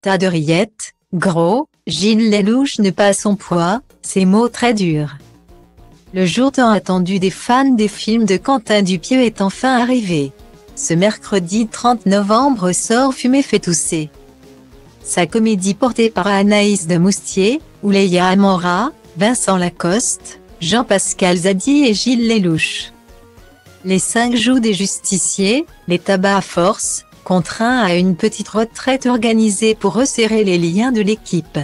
tas de rillettes, gros, Gilles Lelouch ne pas son poids, ces mots très durs. Le jour tant attendu des fans des films de Quentin Dupieux est enfin arrivé. Ce mercredi 30 novembre sort Fumé fait tousser. Sa comédie portée par Anaïs de Moustier, Ouleya Amora, Vincent Lacoste, Jean-Pascal Zadi et Gilles Lelouch. Les cinq jouent des justiciers, les tabacs à force, contraints à une petite retraite organisée pour resserrer les liens de l'équipe.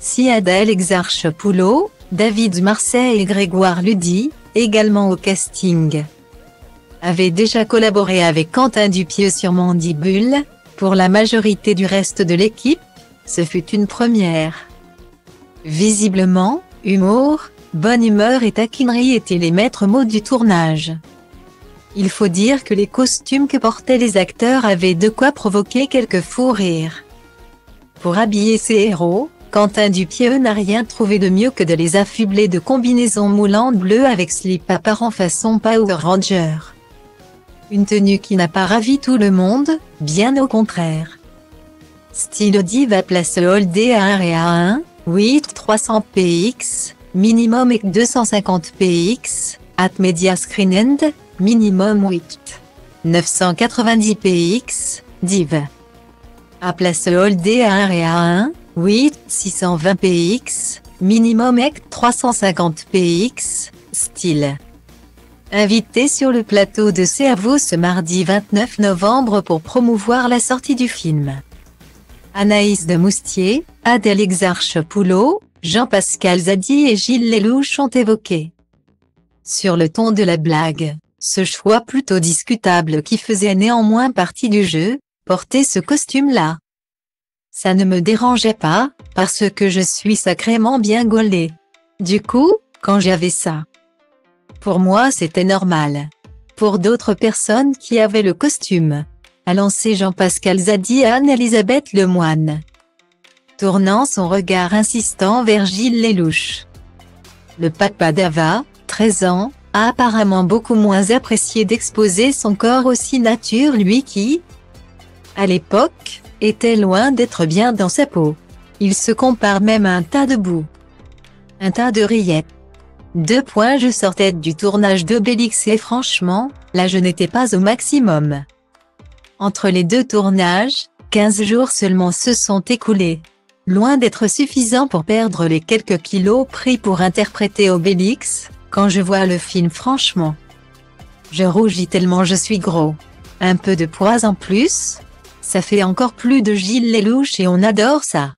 Si Adèle Exarche-Poulot, David Marseille et Grégoire Ludy, également au casting, avaient déjà collaboré avec Quentin Dupieux sur Mandibule, pour la majorité du reste de l'équipe, ce fut une première. Visiblement, humour, bonne humeur et taquinerie étaient les maîtres mots du tournage. Il faut dire que les costumes que portaient les acteurs avaient de quoi provoquer quelques fous rires. Pour habiller ses héros, Quentin Dupieux n'a rien trouvé de mieux que de les affubler de combinaisons moulantes bleues avec slip apparent façon Power Ranger. Une tenue qui n'a pas ravi tout le monde, bien au contraire. Style Diva place Holdé à 1 et à 1, 8 300 px, minimum et 250 px, at media screen end, minimum 8. 990 px, div. À place Holdé à 1 et à 1, 8 620 px, minimum et 350 px, style. Invité sur le plateau de Cerveau ce mardi 29 novembre pour promouvoir la sortie du film. Anaïs de Moustier, Adèle Exarche-Poulot, Jean-Pascal Zadi et Gilles Lelouch ont évoqué. Sur le ton de la blague, ce choix plutôt discutable qui faisait néanmoins partie du jeu, porter ce costume-là. Ça ne me dérangeait pas, parce que je suis sacrément bien gaulée. Du coup, quand j'avais ça, pour moi c'était normal. Pour d'autres personnes qui avaient le costume, a lancé Jean-Pascal Zadi à Anne-Elisabeth Lemoine. Tournant son regard insistant vers Gilles Lelouch. Le papa d'Ava, 13 ans, apparemment beaucoup moins apprécié d'exposer son corps aussi nature lui qui, à l'époque, était loin d'être bien dans sa peau. Il se compare même à un tas de boue. Un tas de rillettes. Deux points je sortais du tournage d'Obélix et franchement, là je n'étais pas au maximum. Entre les deux tournages, 15 jours seulement se sont écoulés. Loin d'être suffisant pour perdre les quelques kilos pris pour interpréter Obélix, quand je vois le film franchement. Je rougis tellement je suis gros. Un peu de poids en plus Ça fait encore plus de Gilles Lelouch et on adore ça.